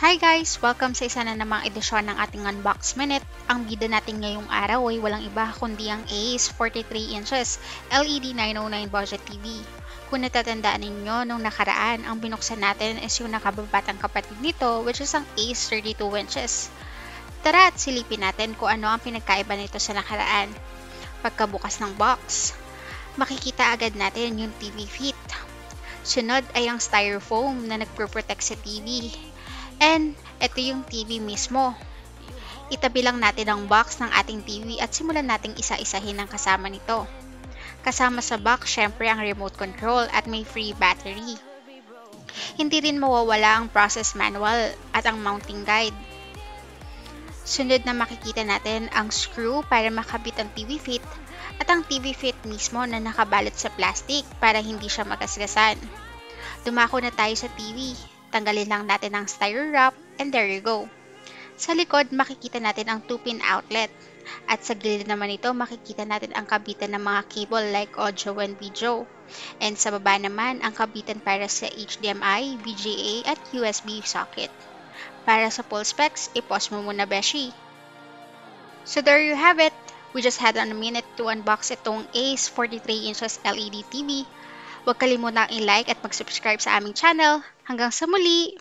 Hi guys! Welcome sa isa na namang edisyon ng ating Unbox Minute. Ang bida natin ngayong araw ay walang iba kundi ang Ace 43 inches LED 909 budget TV. Kung natatandaan ninyo, nung nakaraan, ang binuksan natin is yung nakababatang kapatid nito which is ang Ace 32 inches. Tara at silipin natin kung ano ang pinagkaiba nito sa nakaraan. Pagkabukas ng box, makikita agad natin yung TV feet. Sunod ay ang styrofoam na nagpro-protect sa TV And ito yung TV mismo. Itabi lang natin ang box ng ating TV at simulan nating isa-isahin ang kasama nito. Kasama sa box, syempre ang remote control at may free battery. Hindi rin mawawala ang process manual at ang mounting guide. Sunod na makikita natin ang screw para makabit ang TV fit at ang TV fit mismo na nakabalot sa plastic para hindi siya magasgasan. Dumako na tayo sa TV. Tanggalin lang natin ang styro wrap and there you go. Sa likod, makikita natin ang 2-pin outlet. At sa gilid naman ito, makikita natin ang kabitan ng mga cable like audio and video. And sa baba naman, ang kabitan para sa HDMI, VGA at USB socket. Para sa full specs, i-pause mo muna beshi. So there you have it. We just had a minute to unbox itong Ace 43 inches LED TV Huwag kalimutang i-like at mag-subscribe sa aming channel. Hanggang sa muli!